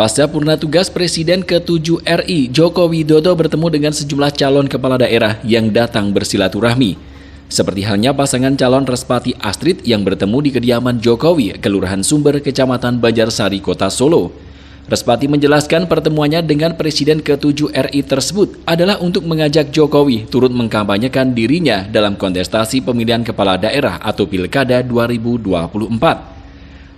Pasca purna tugas Presiden ke-7 RI, Joko Widodo bertemu dengan sejumlah calon kepala daerah yang datang bersilaturahmi. Seperti halnya pasangan calon Respati Astrid yang bertemu di kediaman Jokowi, Kelurahan Sumber, Kecamatan Banjarsari, Kota Solo. Respati menjelaskan pertemuannya dengan Presiden ke-7 RI tersebut adalah untuk mengajak Jokowi turut mengkampanyekan dirinya dalam kontestasi pemilihan kepala daerah atau Pilkada 2024.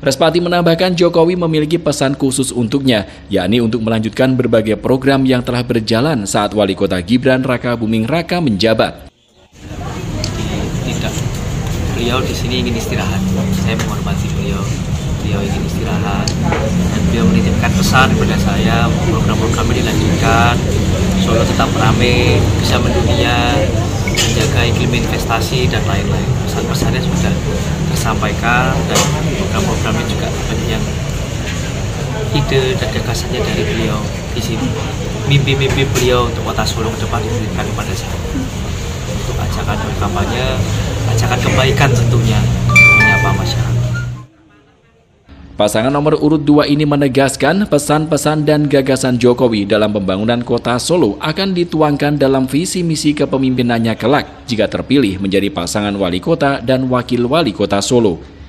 Respati menambahkan Jokowi memiliki pesan khusus untuknya, yakni untuk melanjutkan berbagai program yang telah berjalan saat Wali Kota Gibran Raka Buming Raka menjabat. Tidak, beliau di sini ingin istirahat. Saya menghormati beliau. Beliau ingin istirahat dan beliau menitipkan pesan kepada saya program-program ini dilanjutkan, Solo tetap ramai, bisa mendunia, menjaga iklim investasi dan lain-lain. Pesan-pesannya sudah tersampaikan dan yang ide dan gagasannya dari beliau di sini. Mimpi-mimpi beliau untuk kota Solo ke depan diberikan kepada saya. Untuk ajakan berkampanye, ajakan kebaikan tentunya menyapa masyarakat. Pasangan nomor urut 2 ini menegaskan pesan-pesan dan gagasan Jokowi dalam pembangunan kota Solo akan dituangkan dalam visi misi kepemimpinannya kelak jika terpilih menjadi pasangan wali kota dan wakil wali kota Solo.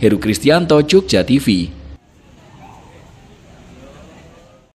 Heru Kristianto, Jogja TV